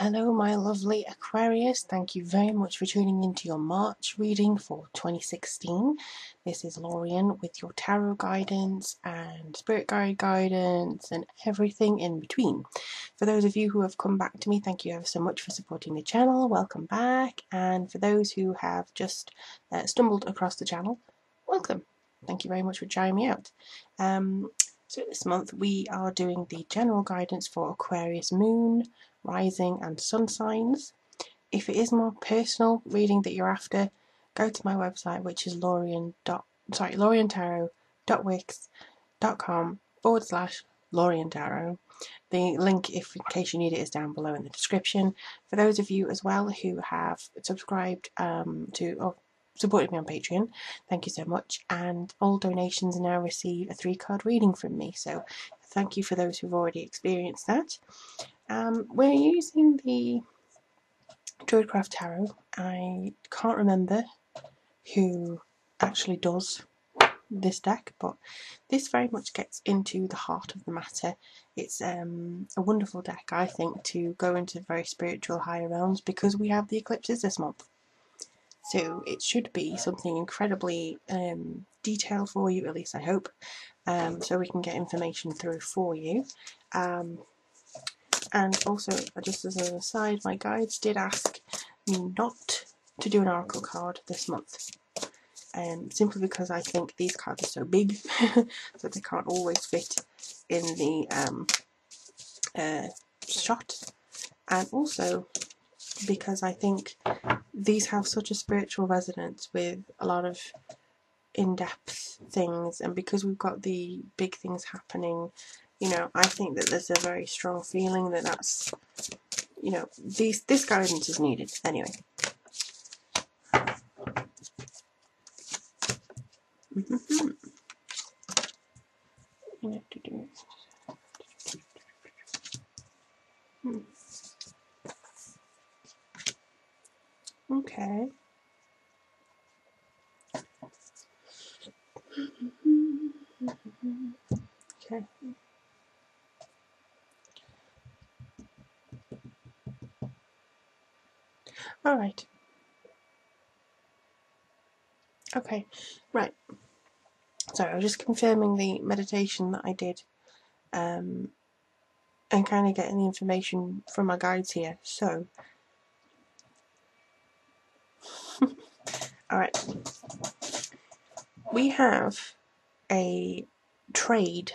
Hello, my lovely Aquarius. Thank you very much for tuning into your March reading for 2016. This is Lorien with your tarot guidance and spirit guide guidance and everything in between. For those of you who have come back to me, thank you ever so much for supporting the channel. Welcome back. And for those who have just uh, stumbled across the channel, welcome. Thank you very much for trying me out. Um, so this month we are doing the general guidance for Aquarius Moon, rising and sun signs. If it is more personal reading that you're after, go to my website which is Lorien dot sorry lorientarot.wix.com forward slash Lorien. The link, if in case you need it, is down below in the description. For those of you as well who have subscribed um, to or supported me on Patreon, thank you so much. And all donations now receive a three card reading from me. So thank you for those who've already experienced that. Um, we're using the Druidcraft Tarot. I can't remember who actually does this deck, but this very much gets into the heart of the matter. It's um, a wonderful deck, I think, to go into very spiritual higher realms because we have the eclipses this month. So it should be something incredibly um, detailed for you, at least I hope, um, so we can get information through for you. And also, just as an aside, my guides did ask me not to do an oracle card this month. Um, simply because I think these cards are so big that they can't always fit in the um, uh, shot. And also because I think these have such a spiritual resonance with a lot of in-depth things and because we've got the big things happening you know, I think that there's a very strong feeling that that's, you know, these this guidance is needed anyway. Mm-hmm. Hmm. Okay. Alright. Okay, right. Sorry, I was just confirming the meditation that I did um, and kind of getting the information from my guides here. So, alright. We have a trade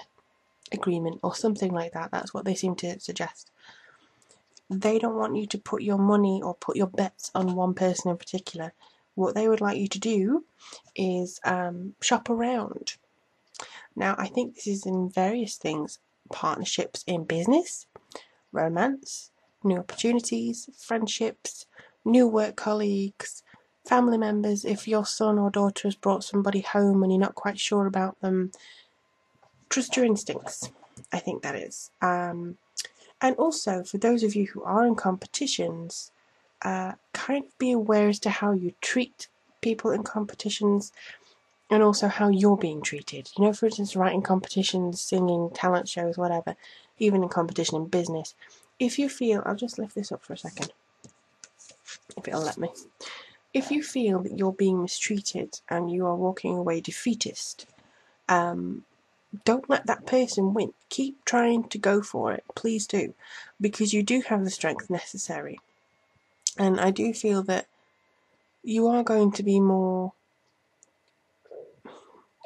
agreement or something like that. That's what they seem to suggest they don't want you to put your money or put your bets on one person in particular. What they would like you to do is um, shop around. Now, I think this is in various things partnerships in business, romance, new opportunities, friendships, new work colleagues, family members. If your son or daughter has brought somebody home and you're not quite sure about them, trust your instincts. I think that is. Um, and also, for those of you who are in competitions, uh, kind of be aware as to how you treat people in competitions and also how you're being treated. You know, for instance, writing competitions, singing, talent shows, whatever, even in competition in business. If you feel, I'll just lift this up for a second, if it'll let me. If you feel that you're being mistreated and you are walking away defeatist, um, don't let that person win. Keep trying to go for it. Please do. Because you do have the strength necessary. And I do feel that you are going to be more.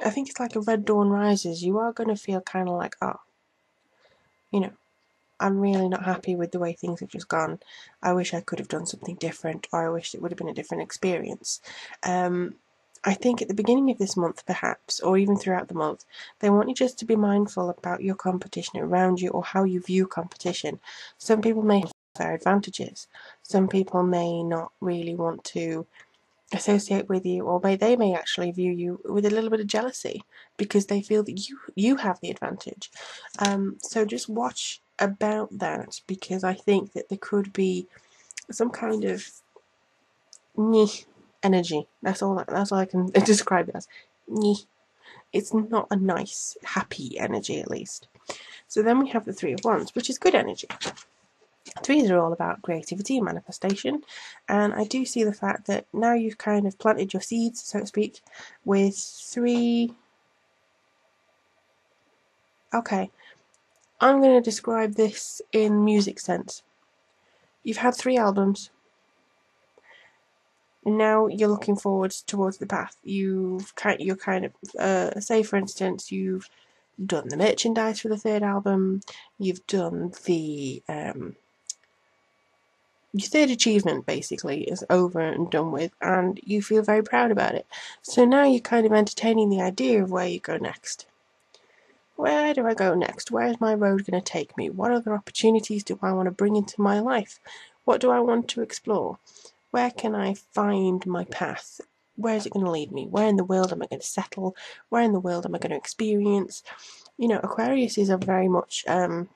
I think it's like a red dawn rises. You are going to feel kind of like, oh, you know, I'm really not happy with the way things have just gone. I wish I could have done something different, or I wish it would have been a different experience. Um, I think at the beginning of this month, perhaps, or even throughout the month, they want you just to be mindful about your competition around you or how you view competition. Some people may have their advantages, some people may not really want to associate with you, or may, they may actually view you with a little bit of jealousy because they feel that you you have the advantage. Um, so just watch about that because I think that there could be some kind of energy. That's all. That's all I can describe it as. It's not a nice, happy energy, at least. So then we have the Three of Wands, which is good energy. Threes are all about creativity and manifestation, and I do see the fact that now you've kind of planted your seeds, so to speak, with three. Okay, I'm going to describe this in music sense. You've had three albums. Now you're looking forward towards the path. You've kind, you're kind of, uh, say for instance, you've done the merchandise for the third album. You've done the um, your third achievement basically is over and done with, and you feel very proud about it. So now you're kind of entertaining the idea of where you go next. Where do I go next? Where is my road going to take me? What other opportunities do I want to bring into my life? What do I want to explore? Where can I find my path? Where is it going to lead me? Where in the world am I going to settle? Where in the world am I going to experience? You know, Aquarius is a very much um,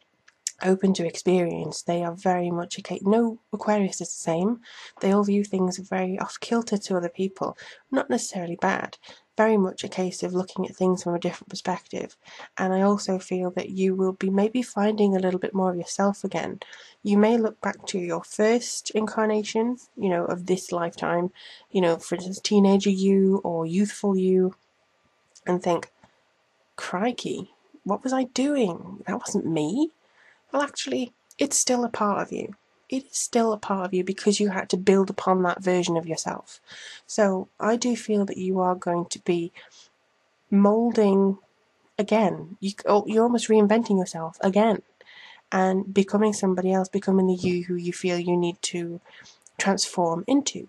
open to experience. They are very much a case. No Aquarius is the same. They all view things very off kilter to other people. Not necessarily bad. Very much a case of looking at things from a different perspective. And I also feel that you will be maybe finding a little bit more of yourself again. You may look back to your first incarnation, you know, of this lifetime, you know, for instance, teenager you or youthful you, and think, crikey, what was I doing? That wasn't me well, actually, it's still a part of you. It is still a part of you because you had to build upon that version of yourself. So I do feel that you are going to be molding again. You, oh, you're almost reinventing yourself again and becoming somebody else, becoming the you who you feel you need to transform into.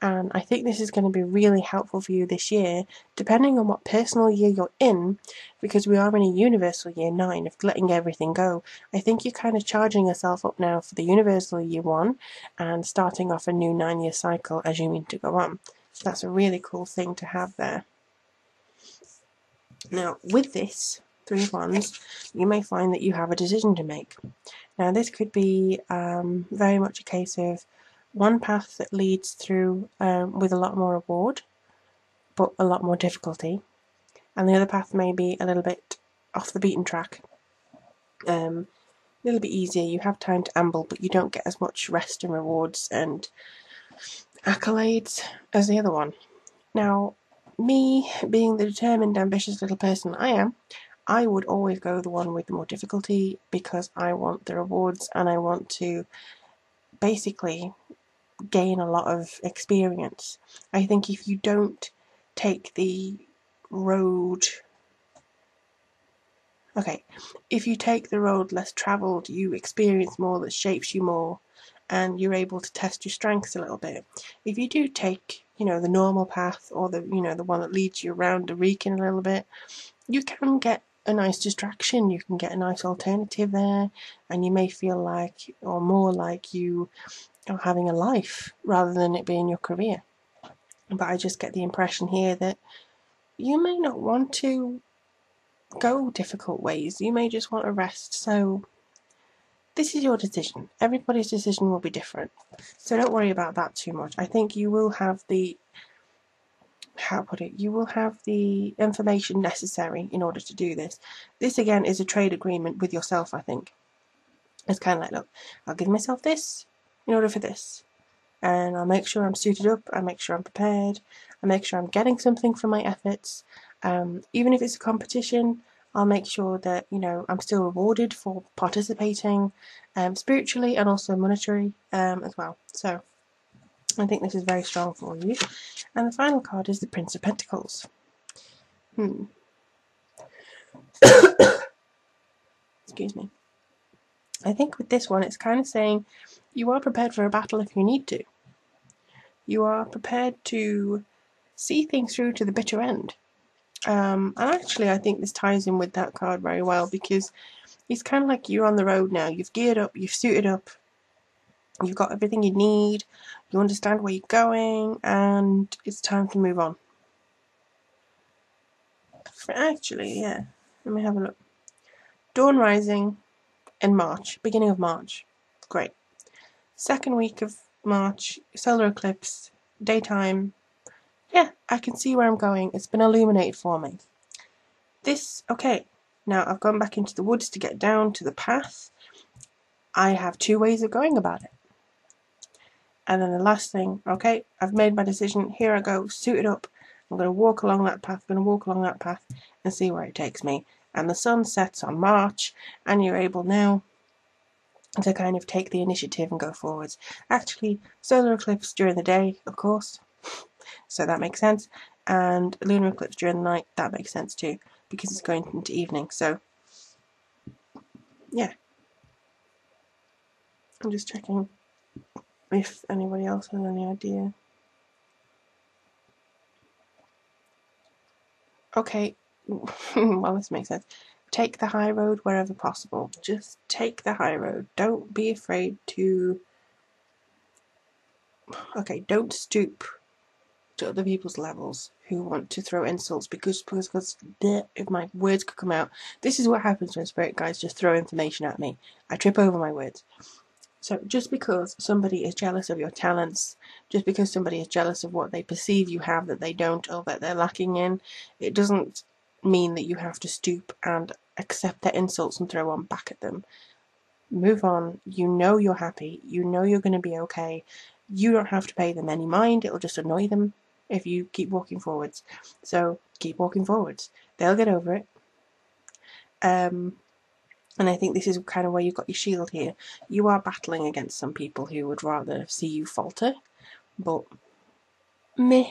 And I think this is going to be really helpful for you this year, depending on what personal year you're in, because we are in a universal year nine of letting everything go. I think you're kind of charging yourself up now for the universal year one and starting off a new nine year cycle as you mean to go on. So that's a really cool thing to have there. Now, with this, three of wands, you may find that you have a decision to make. Now, this could be um, very much a case of one path that leads through um, with a lot more reward, but a lot more difficulty, and the other path may be a little bit off the beaten track, um, a little bit easier. You have time to amble, but you don't get as much rest and rewards and accolades as the other one. Now, me being the determined, ambitious little person I am, I would always go the one with the more difficulty because I want the rewards and I want to basically gain a lot of experience. I think if you don't take the road okay if you take the road less traveled you experience more that shapes you more and you're able to test your strengths a little bit if you do take you know the normal path or the you know the one that leads you around the Wrekin a little bit you can get a nice distraction you can get a nice alternative there and you may feel like or more like you or having a life rather than it being your career. But I just get the impression here that you may not want to go difficult ways. You may just want to rest. So this is your decision. Everybody's decision will be different. So don't worry about that too much. I think you will have the how put it, you will have the information necessary in order to do this. This again is a trade agreement with yourself, I think. It's kind of like, look, I'll give myself this, in order for this. And I'll make sure I'm suited up, I make sure I'm prepared, I make sure I'm getting something for my efforts. Um, even if it's a competition, I'll make sure that you know I'm still rewarded for participating um, spiritually and also monetary um, as well. So I think this is very strong for you. And the final card is the Prince of Pentacles. Hmm. Excuse me. I think with this one, it's kind of saying you are prepared for a battle if you need to. You are prepared to see things through to the bitter end. Um, and actually, I think this ties in with that card very well because it's kind of like you're on the road now. You've geared up, you've suited up, you've got everything you need, you understand where you're going, and it's time to move on. Actually, yeah, let me have a look. Dawn Rising in March, beginning of March. Great. Second week of March, solar eclipse, daytime. Yeah, I can see where I'm going. It's been illuminated for me. This, okay, now I've gone back into the woods to get down to the path. I have two ways of going about it. And then the last thing, okay, I've made my decision. Here I go, suited up. I'm going to walk along that path, I'm going to walk along that path and see where it takes me. And the sun sets on March, and you're able now to kind of take the initiative and go forwards. Actually, solar eclipse during the day, of course, so that makes sense. And lunar eclipse during the night, that makes sense too, because it's going into evening. So, yeah. I'm just checking if anybody else has any idea. Okay, well, this makes sense. Take the high road wherever possible. Just take the high road. Don't be afraid to. Okay, don't stoop to other people's levels who want to throw insults because because because if my words could come out, this is what happens when spirit guides just throw information at me. I trip over my words. So just because somebody is jealous of your talents, just because somebody is jealous of what they perceive you have that they don't or that they're lacking in, it doesn't mean that you have to stoop and accept their insults and throw one back at them. Move on. You know you're happy. You know you're going to be okay. You don't have to pay them any mind. It'll just annoy them if you keep walking forwards. So keep walking forwards. They'll get over it. Um, and I think this is kind of where you've got your shield here. You are battling against some people who would rather see you falter, but meh.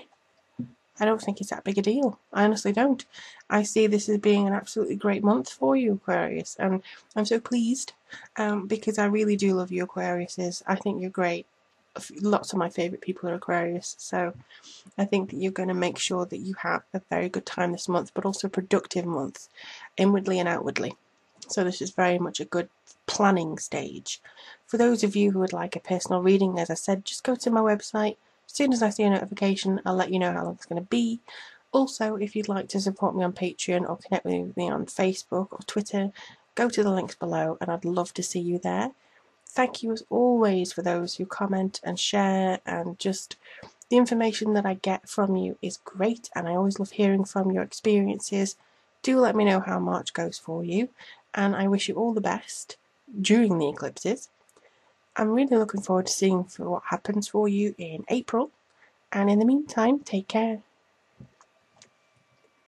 I don't think it's that big a deal. I honestly don't. I see this as being an absolutely great month for you, Aquarius, and I'm so pleased um, because I really do love you, Aquariuses. I think you're great. Lots of my favourite people are Aquarius, so I think that you're going to make sure that you have a very good time this month, but also a productive month, inwardly and outwardly. So this is very much a good planning stage. For those of you who would like a personal reading, as I said, just go to my website. As soon as I see a notification, I'll let you know how long it's going to be. Also, if you'd like to support me on Patreon or connect with me on Facebook or Twitter, go to the links below and I'd love to see you there. Thank you as always for those who comment and share and just the information that I get from you is great and I always love hearing from your experiences. Do let me know how March goes for you and I wish you all the best during the eclipses. I'm really looking forward to seeing what happens for you in April, and in the meantime, take care.